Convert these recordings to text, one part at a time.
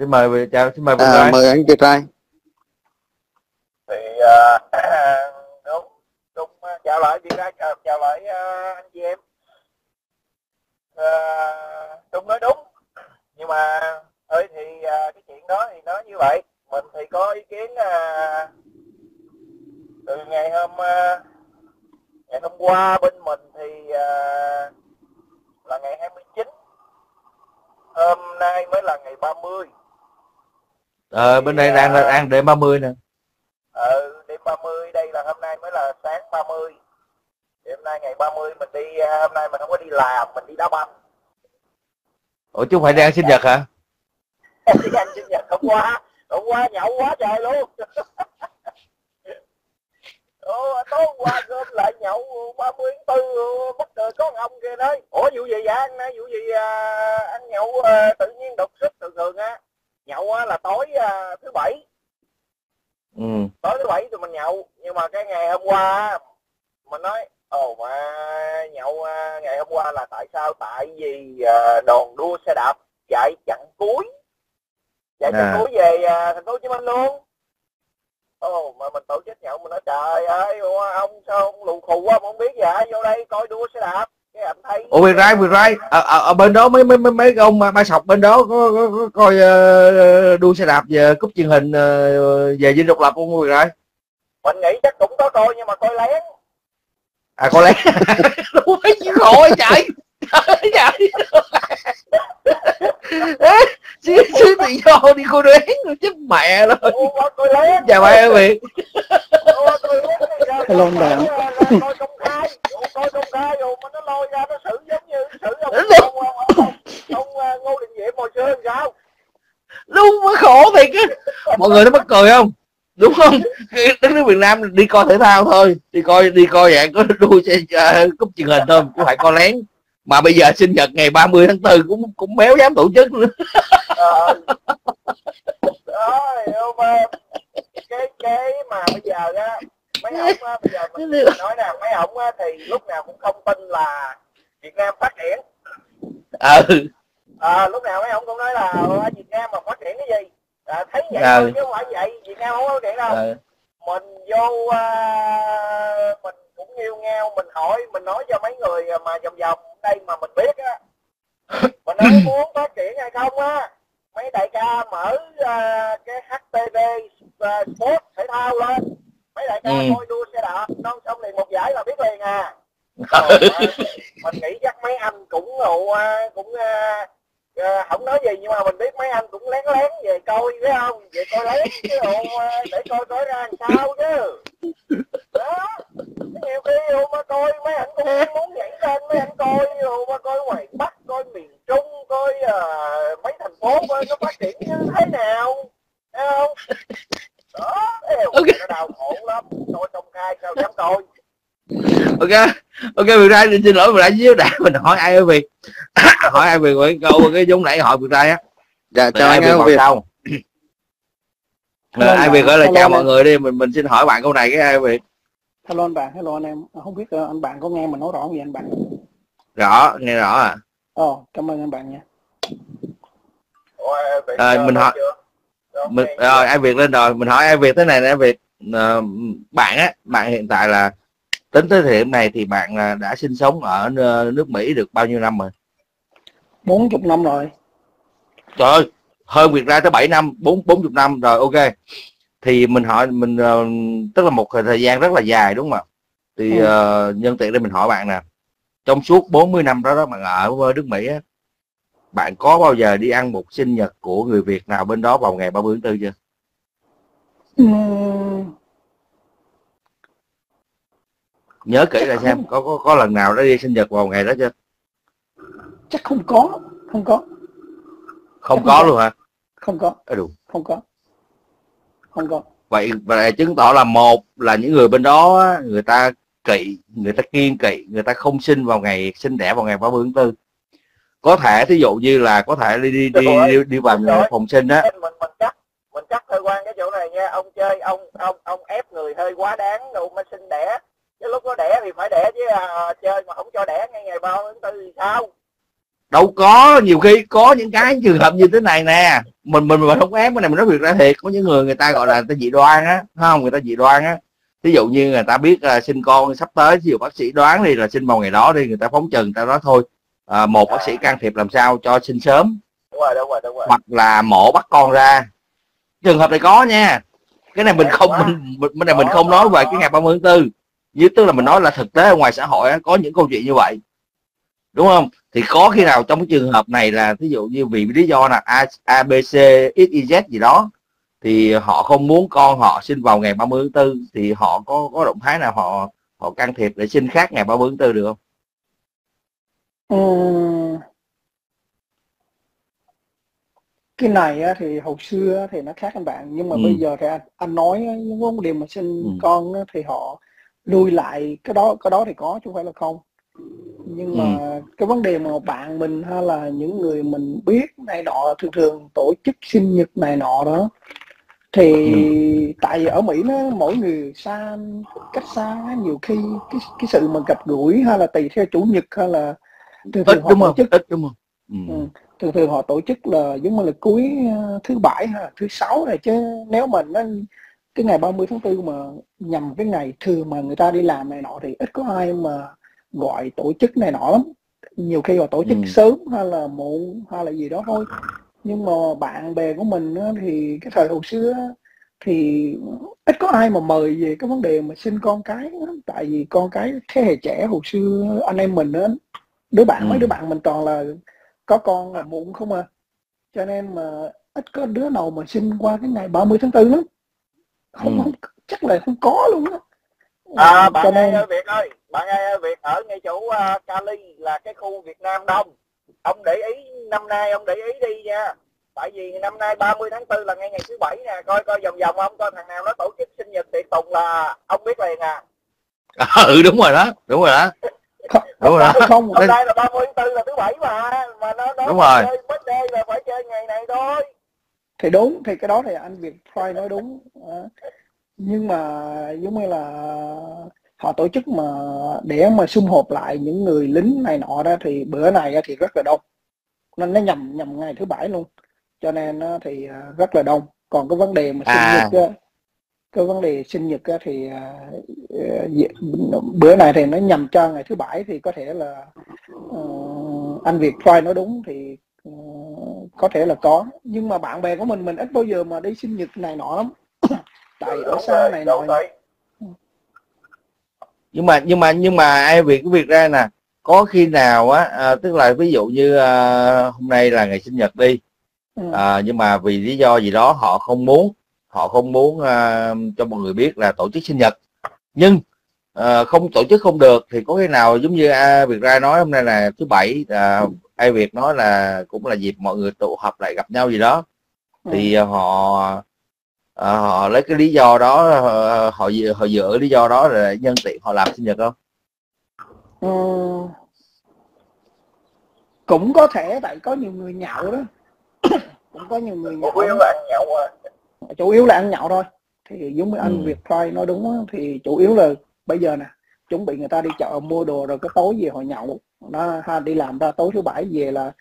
xin mời chào xin mời à, Trai. mời anh Việt trai. Thì uh, đúng đúng chào lại Việt Trai chào, chào lại uh, anh chị em. Uh, Trung nói đúng. Nhưng mà ơi thì uh, cái chuyện đó thì nó như vậy. Mình thì có ý kiến uh, từ ngày hôm uh, ngày hôm qua bên mình thì uh, là ngày 29 hôm nay mới là ngày 30 Ờ, bên đây đang đang đêm 30 nè. ừ đêm 30 đây là hôm nay mới là sáng 30 thì hôm nay ngày 30 mình đi à, hôm nay mình không có đi làm mình đi đá banh. Ủa chú phải đang sinh nhật hả? đi ăn sinh nhật hôm qua hôm qua nhậu quá trời luôn. Ồ, tối hôm qua gom lại nhậu 30 tháng 4 bất ngờ có ông kia nói ủa vụ gì vậy? Anh vụ gì à, anh nhậu à, tự nhiên đột xuất thường thường á nhậu á, là tối à, thứ bảy. Ừ. tối thứ bảy tụi mình nhậu nhưng mà cái ngày hôm qua mình nói ồ mà nhậu à, ngày hôm qua là tại sao? Tại vì à, đoàn đua xe đạp chạy chặng cuối. Chạy chặng À. cuối về thành phố hồ chí minh luôn. Ồ mà mình tổ chức nhậu mình nói trời ơi ông sao ông lù khù quá mà không biết vậy vô đây coi đua xe đạp Ủa Việt Trai, Việt Trai, ở, ở, ở bên đó mấy mấy mấy mấy ông ba sọc bên đó có, có, có coi ờ, đua xe đạp về cúp truyền hình ờ, về dinh độc lập không Việt Trai? mình nghĩ chắc cũng có coi nhưng mà coi lén À có lẽ đúng mấy chịu khổ trời. Ê, Xí xí tự do đi cô đoán rồi chết mẹ rồi. Coi lén Chào bạn ơi Việt. Coi lén Hello, bạn coi công khai Ủa, coi rồi mà nó lôi ra nó xử giống như xử ông ông, ông, ông, ông, Ngô Đình Diệm hồi xưa làm sao Đúng mới khổ thiệt á. Mọi người nó mắc cười không? Đúng không? Đất nước Việt Nam đi coi thể thao thôi, đi coi đi coi vậy có đua xe à, cúp truyền hình thôi, cũng phải coi lén. Mà bây giờ sinh nhật ngày 30 tháng 4 cũng cũng méo dám tổ chức nữa. Ờ. đó cái cái mà bây giờ á mấy ông á bây giờ mình nói nè mấy ông á thì lúc nào cũng không tin là Việt Nam phát triển Ừ. à, lúc nào mấy ông cũng nói là ở Việt Nam mà phát triển cái gì à, thấy vậy Ừ. thôi chứ không phải vậy Việt Nam không phát triển đâu ừ. mình vô à, mình cũng yêu nhau mình hỏi mình nói cho mấy người mà vòng vòng đây mà mình biết á mình nói muốn phát triển hay không á mấy đại ca mở à, cái HTV à, Sport thể thao lên mấy đại ca Ừ. coi đua xe đạp. Non xong liền một giải là biết liền à. Trời ơi, mình nghĩ chắc mấy anh cũng à, cũng à, à, không nói gì nhưng mà mình biết mấy anh cũng lén lén về coi phải không? Về coi lén chứ à, để coi coi ra làm sao chứ. Đó nhiều khi hộ mà coi mấy anh cũng muốn nhảy lên mấy anh coi hộ mà coi ngoài bắc coi miền trung coi à, mấy thành phố nó phát triển như thế nào. Thấy không đó eo, Ok. nó đau khổ lắm coi công khai sao dám coi ok ok Việt Trai xin lỗi Việt Trai xíu đã mình hỏi ai ở Việt? Hỏi ai Việt một câu cái giống nãy hỏi Việt Trai á. Dạ chào ai anh Việt Việt hỏi Việt. sau? Rồi, Hello, ai. Việt gọi là Hello, chào mọi người đi mình mình xin hỏi bạn câu này cái ai Việt? Hello anh bạn hello anh em. À, không biết ờ, anh bạn có nghe mình nói rõ không vậy anh bạn? Rõ nghe rõ à. Ồ cảm ơn anh bạn nha. Ủa, Việt, Ờ, ờ, mình hỏi- mình rồi ai Việt lên rồi mình hỏi ai Việt thế này nè Việt. Ờ, bạn á bạn hiện tại là tính tới thời điểm này thì bạn là đã sinh sống ở ờ, nước Mỹ được bao nhiêu năm rồi? Bốn chục năm rồi. Trời ơi hơn Việt ra tới 7 năm bốn bốn chục năm rồi ok. Thì mình hỏi mình ờ, tức là một thời gian rất là dài đúng không ạ? Thì Ừ. ờ, nhân tiện đây mình hỏi bạn nè. Trong suốt 40 năm đó đó bạn ở nước Mỹ á bạn có bao giờ đi ăn một sinh nhật của người Việt nào bên đó vào ngày 30 tháng 4 chưa? Ừm, nhớ kỹ lại xem có có có lần nào đó đi sinh nhật vào ngày đó chưa? Chắc không có không có. Không có luôn hả? Không có. Ê, đủ. không có. Không có. Vậy vậy chứng tỏ là một là những người bên đó người ta kỵ người ta kiên kỵ người ta không sinh vào ngày sinh đẻ vào ngày 30 tháng 4 có thể thí dụ như là có thể đi đi đi đi, đi vào Rồi. phòng sinh á. Mình mình cắt mình cắt hơi quan cái chỗ này nha. Ông chơi ông ông ông ép người hơi quá đáng đâu mà sinh đẻ cái lúc có đẻ thì phải đẻ chứ à, chơi mà không cho đẻ ngay ngày ba tháng tư thì sao? Đâu có nhiều khi có những cái trường hợp như thế này nè. Mình mình mà không ép cái này mình nói việc ra thiệt. Có những người người ta gọi là người ta dị đoan á không? Người ta dị đoan á. Ví dụ như người ta biết uh, sinh con sắp tới ví dụ bác sĩ đoán đi là sinh vào ngày đó đi người ta phóng trần người ta nói thôi uh, một bác sĩ can thiệp làm sao cho sinh sớm. Đúng rồi đúng rồi đúng rồi. Hoặc là mổ bắt con ra. Trường hợp này có nha. Cái này mình không mình mình này mình không nói về cái ngày 30 tháng 4 như tức là mình nói là thực tế ở ngoài xã hội có những câu chuyện như vậy đúng không thì có khi nào trong cái trường hợp này là ví dụ như vì lý do là A, A B C X Y Z gì đó thì họ không muốn con họ sinh vào ngày 30 tháng 4 thì họ có có động thái nào họ họ can thiệp để sinh khác ngày 30 tháng 4 được không? Ừ. cái này á, thì hồi xưa thì nó khác anh bạn nhưng mà Ừ. bây giờ thì anh, anh nói những vấn đề mà sinh Ừ. con á, thì họ lui lại cái đó cái đó thì có chứ không phải là không nhưng Ừ. mà cái vấn đề mà bạn mình hay là những người mình biết này nọ thường thường tổ chức sinh nhật này nọ đó thì Ừ. tại vì ở Mỹ nó mỗi người xa cách xa nhiều khi cái cái sự mà gặp gũi hay là tùy theo chủ nhật hay là thường ít thường họ đúng tổ không? chức Ít đúng không? Ừ. Ừ. thường thường họ tổ chức là giống như là cuối ờ, thứ bảy hay là thứ sáu này chứ nếu mà nó cái ngày 30 tháng 4 mà nhằm cái ngày thường mà người ta đi làm này nọ thì ít có ai mà gọi tổ chức này nọ lắm nhiều khi họ tổ chức Ừ. sớm hay là muộn hay là gì đó thôi nhưng mà bạn bè của mình á, thì cái thời hồi xưa á, thì ít có ai mà mời về cái vấn đề mà sinh con cái á. tại vì con cái thế hệ trẻ hồi xưa anh em mình á đứa bạn Ừ. mấy đứa bạn mình toàn là có con là muộn không à cho nên mà ít có đứa nào mà sinh qua cái ngày 30 tháng 4 lắm không, Ừ. không chắc là không có luôn á à, cho bạn ơi nên ơi Việt ơi bạn ơi ơi Việt ở ngay chỗ uh, Cali là cái khu Việt Nam Đông ông để ý năm nay ông để ý đi nha tại vì năm nay 30 tháng 4 là ngay ngày thứ bảy nè coi coi vòng vòng ông coi thằng nào nó tổ chức sinh nhật tiệc tùng là ông biết liền à ừ đúng rồi đó, đúng rồi đó. không, Đúng rồi đó. không hôm nay là 30 tháng 4 là thứ bảy mà mà nó nó Đúng rồi. chơi birthday là phải chơi ngày này thôi thì đúng thì cái đó thì anh Việt Pride nói đúng. Nhưng mà giống như là họ tổ chức mà để mà sum họp lại những người lính này nọ đó thì bữa này thì rất là đông. Nên nó nhằm nhằm ngày thứ bảy luôn. Cho nên thì à, rất là đông. Còn cái vấn đề mà sinh À. nhật cái vấn đề sinh nhật á thì à, dị- bữa này thì nó nhằm cho ngày thứ bảy thì có thể là ờ, anh Việt Pride nói đúng thì ờ, có thể là có nhưng mà bạn bè của mình mình ít bao giờ mà đi sinh nhật này nọ lắm tại ở xa rồi, này nọ. Nhưng mà nhưng mà nhưng mà ai việc cái việc ra nè, có khi nào á à, tức là ví dụ như à, hôm nay là ngày sinh nhật đi ừ. à, nhưng mà vì lý do gì đó họ không muốn họ không muốn à, cho mọi người biết là tổ chức sinh nhật nhưng à, không tổ chức không được thì có khi nào giống như à, Việt ra nói hôm nay là thứ bảy à, ai Việt nói là cũng là dịp mọi người tụ họp lại gặp nhau gì đó ừ. thì à, họ à, họ lấy cái lý do đó họ họ dựa, họ dựa lý do đó là nhân tiện họ làm sinh nhật không Ừ. cũng có thể tại có nhiều người nhậu đó cũng có nhiều người nhậu Một phiếu ăn nhậu à. chủ yếu là ăn nhậu thôi thì giống như anh Ừ. Việt Pride nói đúng á, thì chủ yếu là bây giờ nè chuẩn bị người ta đi chợ mua đồ rồi cái tối về họ nhậu nó ha, đi làm ra tối thứ bảy về là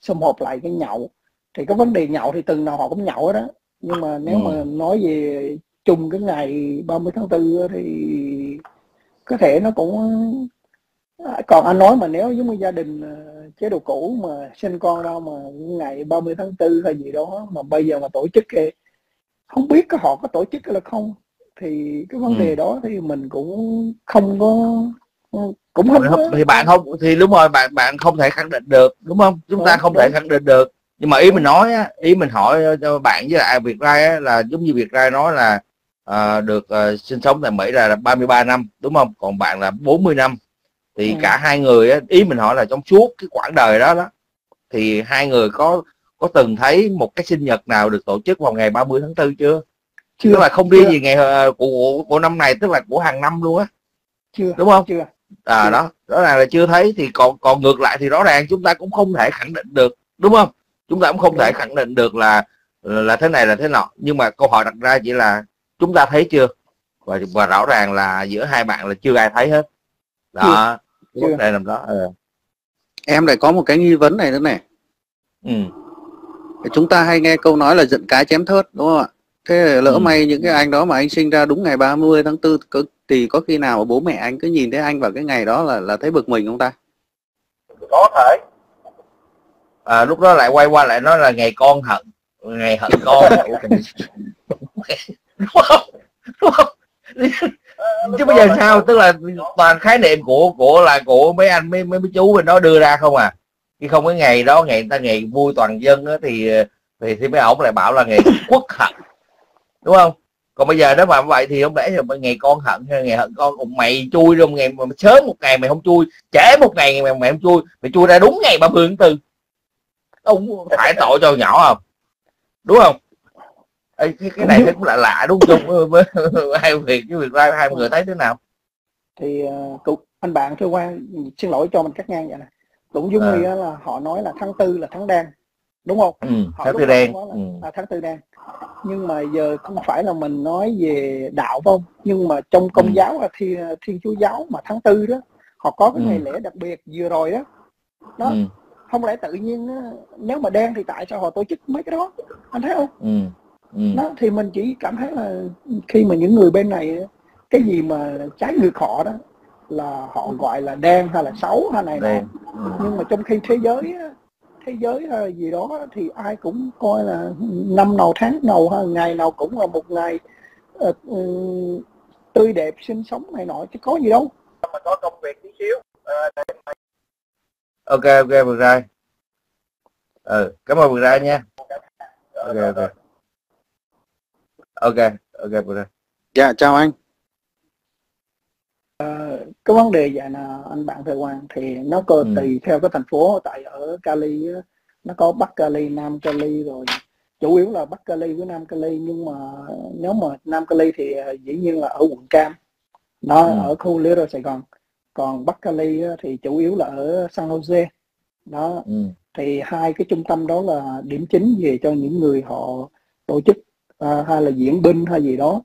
sum họp lại cái nhậu thì cái vấn đề nhậu thì từng nào họ cũng nhậu đó nhưng mà nếu Ừ. mà nói về chung cái ngày 30 tháng 4 á thì có thể nó cũng À, còn anh nói mà nếu giống như gia đình ờ, chế độ cũ mà sinh con ra mà ngày 30 tháng 4 hay gì đó mà bây giờ mà tổ chức thì không biết có họ có tổ chức hay là không thì cái vấn Ừ. đề đó thì mình cũng không có cũng không có thì bạn không thì đúng rồi bạn bạn không thể khẳng định được đúng không? Chúng ta không thể khẳng định được. Nhưng mà ý mình nói á, ý mình hỏi cho bạn với lại Việt Rai á, là giống như Việt Rai nói là à, được à, sinh sống tại Mỹ là 33 năm đúng không? Còn bạn là 40 năm. Thì Ừ. cả hai người á, ý mình hỏi là trong suốt cái quãng đời đó đó thì hai người có có từng thấy một cái sinh nhật nào được tổ chức vào ngày 30 tháng 4 chưa? Chưa tức là không đi gì ngày ờ, của, của của năm này tức là của hàng năm luôn á. Chưa đúng không? chưa à đó rõ ràng là chưa thấy thì còn còn ngược lại thì rõ ràng chúng ta cũng không thể khẳng định được đúng không? Chúng ta cũng không thể khẳng định được là là thế này là thế nọ. Nhưng mà câu hỏi đặt ra chỉ là chúng ta thấy chưa? Và và rõ ràng là giữa hai bạn là chưa ai thấy hết. Đó vấn đề nằm đó ờ. em lại có một cái nghi vấn này nữa này. Ừ. chúng ta hay nghe câu nói là giận cá chém thớt đúng không ạ? Thế lỡ ừ. may những cái anh đó mà anh sinh ra đúng ngày 30 tháng 4 có, thì có khi nào bố mẹ anh cứ nhìn thấy anh vào cái ngày đó là là thấy bực mình không ta? Có thể. À, lúc đó lại quay qua lại nói là ngày con hận ngày hận con. Đúng không? Đúng không? Chứ bây giờ sao? Tức là toàn khái niệm của của là của mấy anh mấy mấy, mấy chú bên đó đưa ra không à? Khi không cái ngày đó ngày ta ngày vui toàn dân đó, thì thì thì mấy ổng lại bảo là ngày quốc hận. Đúng không còn bây giờ nếu mà vậy thì không lẽ là ngày con hận hay ngày hận con cùng mày chui trong ngày mà sớm một ngày mày không chui trễ một ngày mày, mày không chui mày chui ra đúng ngày 30 tháng tư. Ông phải tội cho nhỏ không? Đúng không? Ê, cái, cái này cũng lạ lạ đúng không với hai việc với việc ra hai người thấy thế nào? Thì uh, cục anh bạn thưa quan xin lỗi cho mình cắt ngang vậy này cũng dung à. là họ nói là tháng tư là tháng đen đúng không? Ừ, họ tháng tư đen là, ừ. à, tháng tư đen nhưng mà giờ không phải là mình nói về đạo không nhưng mà trong công ừ. giáo là thiên thiên chúa giáo mà tháng tư đó họ có cái ừ. ngày lễ đặc biệt vừa rồi đó đó ừ. không lẽ tự nhiên nếu mà đen thì tại sao họ tổ chức mấy cái đó anh thấy không ừ. Ừ. đó thì mình chỉ cảm thấy là khi mà những người bên này cái gì mà trái ngược họ đó là họ gọi là đen hay là xấu hay này nọ ừ. nhưng mà trong khi thế giới thế giới hay gì đó thì ai cũng coi là năm nào tháng nào hay ngày nào cũng là một ngày uh, uh, tươi đẹp sinh sống này nọ chứ có gì đâu. Mà có công việc tí xíu. Uh, ok ok vừa ra ừ cảm ơn vừa ra nha. Ok ok. Ok ok vừa ra dạ chào anh Ờ, cái vấn đề vậy là anh bạn Thời Quang thì nó có ừ. tùy theo cái thành phố. Tại ở Cali nó có Bắc Cali, Nam Cali rồi. Chủ yếu là Bắc Cali với Nam Cali nhưng mà nếu mà Nam Cali thì ờ, dĩ nhiên là ở quận Cam. Nó ừ. ở khu Little Sài Gòn. Còn Bắc Cali thì chủ yếu là ở San Jose. Đó. Ừ. thì hai cái trung tâm đó là điểm chính về cho những người họ tổ chức uh, hay là diễn binh hay gì đó.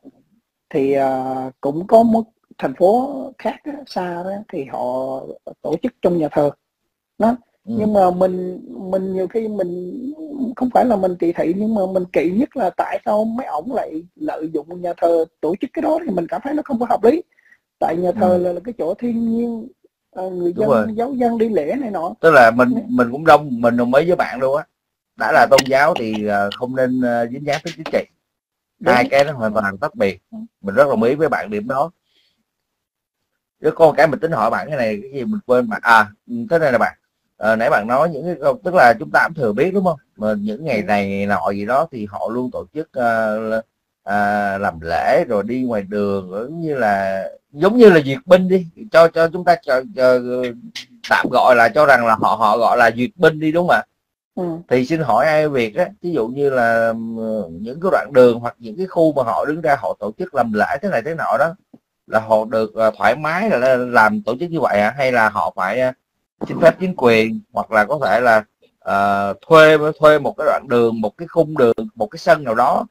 Thì uh, cũng có một thành phố khác á, xa đó thì họ tổ chức trong nhà thờ. Đó. Ừ. nhưng mà mình mình nhiều khi mình không phải là mình kỳ thị nhưng mà mình kỵ nhất là tại sao mấy ổng lại lợi dụng nhà thờ tổ chức cái đó thì mình cảm thấy nó không có hợp lý. Tại nhà thờ ừ. là, là cái chỗ thiên nhiên à, người dân giáo dân đi lễ này nọ. Tức là mình mình cũng đông mình đồng ý với bạn luôn á. Đã là tôn giáo thì à, không nên à, dính dáng tới chính trị. Hai cái nó hoàn toàn tách biệt. Ừ. mình rất đồng ý với bạn điểm đó chứ có cái mình tính hỏi bạn cái này cái gì mình quên mà à thế này là bạn. À, nãy bạn nói những cái tức là chúng ta cũng thừa biết đúng không? Mà những ngày này ngày nọ gì đó thì họ luôn tổ chức uh, uh, làm lễ rồi đi ngoài đường giống như là giống như là duyệt binh đi. Cho cho chúng ta cho, cho, tạm gọi là cho rằng là họ họ gọi là duyệt binh đi đúng không ạ? Ừ. thì xin hỏi ai việc á ví dụ như là những cái đoạn đường hoặc những cái khu mà họ đứng ra họ tổ chức làm lễ thế này thế nọ đó là họ được uh, thoải mái là làm tổ chức như vậy à? hay là họ phải uh, xin phép chính quyền hoặc là có thể là uh, thuê thuê một cái đoạn đường một cái khung đường một cái sân nào đó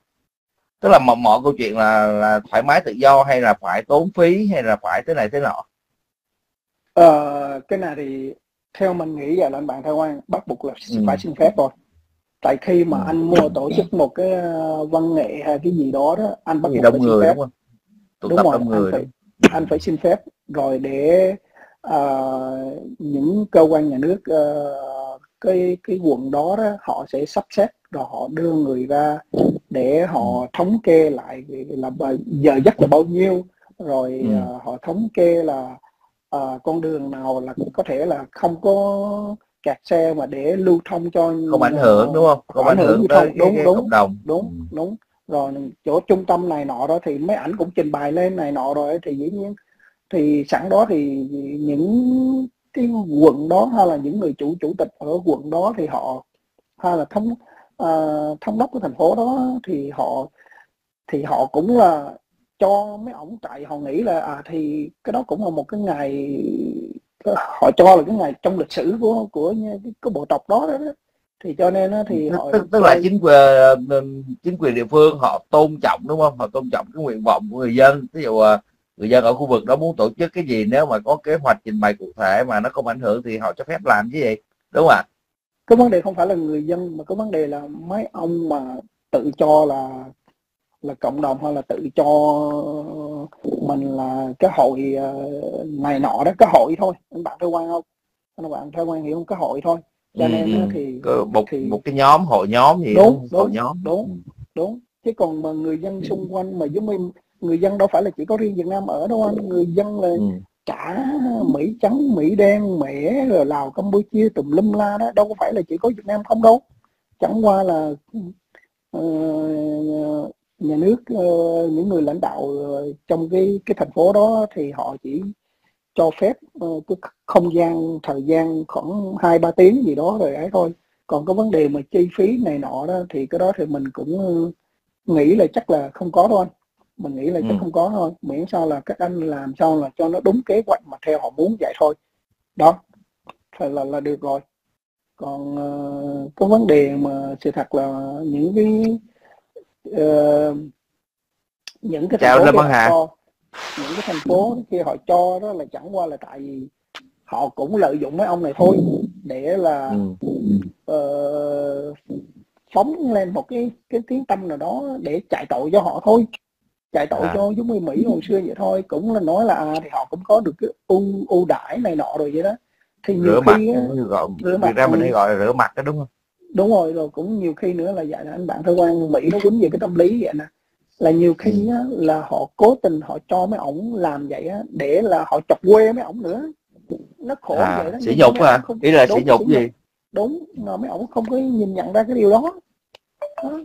tức là mọi, mọi câu chuyện là, là thoải mái tự do hay là phải tốn phí hay là phải thế này thế nọ ờ, cái này thì theo mình nghĩ là anh bạn theo anh bắt buộc là ừ. phải xin phép rồi tại khi mà ừ. anh mua tổ chức một cái văn nghệ hay cái gì đó đó anh bắt buộc phải xin phép đúng không? Tụ đúng tập rồi, đông người anh phải, anh phải xin phép rồi để uh, những cơ quan nhà nước uh, cái cái quận đó, đó họ sẽ sắp xếp rồi họ đưa người ra để họ ừ. thống kê lại là giờ giấc là bao nhiêu rồi ừ. uh, họ thống kê là uh, con đường nào là có thể là không có kẹt xe mà để lưu thông cho không ảnh hưởng đúng không không ảnh hưởng tới đúng, cái, đúng, cộng đồng đúng ừ. đúng rồi chỗ trung tâm này nọ đó thì mấy ảnh cũng trình bày lên này nọ rồi thì dĩ nhiên thì sẵn đó thì những cái quận đó hay là những người chủ chủ tịch ở quận đó thì họ hay là thống uh, thống đốc của thành phố đó thì họ thì họ cũng là cho mấy ổng tại họ nghĩ là à thì cái đó cũng là một cái ngày họ cho là cái ngày trong lịch sử của của cái, cái bộ tộc đó đó thì cho nên thì họ tức, tức là chính quyền chính quyền địa phương họ tôn trọng đúng không? Họ tôn trọng cái nguyện vọng của người dân. Ví dụ à, người dân ở khu vực đó muốn tổ chức cái gì nếu mà có kế hoạch trình bày cụ thể mà nó không ảnh hưởng thì họ cho phép làm chứ gì? Đúng không ạ? Cái vấn đề không phải là người dân mà cái vấn đề là mấy ông mà tự cho là là cộng đồng hay là tự cho mình là cái hội ờ, này nọ đó cái hội thôi. Anh bạn theo quan không? Anh bạn theo quan hiểu không? Cái hội thôi cho Ừ, nên ừ. thì một thì một cái nhóm hội nhóm gì Đúng, đó, hội đúng, nhóm. đúng đúng. Chứ còn mà người dân xung quanh mà giống như người dân đâu phải là chỉ có riêng Việt Nam ở đâu anh? Người dân là ừ. cả Mỹ trắng Mỹ đen Mễ rồi Lào Campuchia tùm lum la đó đâu có phải là chỉ có Việt Nam không đâu. Chẳng qua là ờ, nhà nước ờ, những người lãnh đạo ờ, trong cái cái thành phố đó thì họ chỉ cho phép ờ, cái không gian thời gian khoảng hai ba tiếng gì đó rồi ấy thôi còn cái vấn đề mà chi phí này nọ đó thì cái đó thì mình cũng ờ, nghĩ là chắc là không có đâu anh mình nghĩ là chắc Ừ. không có thôi miễn sao là các anh làm sao là cho nó đúng kế hoạch mà theo họ muốn vậy thôi đó phải là là được rồi còn ờ, cái vấn đề mà sự thật là những cái ờ, những cái Chào Lâm Văn Hà. cho những cái thành phố kia họ cho đó là chẳng qua là tại vì họ cũng lợi dụng mấy ông này thôi để là Ừ. ờ, phóng lên một cái cái tiếng tâm nào đó để chạy tội cho họ thôi. Chạy tội À. cho giống như Mỹ hồi xưa vậy thôi cũng là nói là à, thì họ cũng có được cái ưu ưu đãi này nọ rồi vậy đó. Thì nhiều rửa mặt khi á, như gọi rửa mặt, Nam mình hay gọi là rửa mặt đó đúng không? Đúng rồi rồi cũng nhiều khi nữa là vậy là anh bạn thơ quan Mỹ nó quýnh về cái tâm lý vậy nè là nhiều khi Ừ. á, là họ cố tình họ cho mấy ổng làm vậy á để là họ chọc quê mấy ổng nữa. Nó khổ vậy à, đó sỉ nhục ổng không- ý là sỉ nhục gì? đúng mà mấy ổng không có nhìn nhận ra cái điều đó, đó.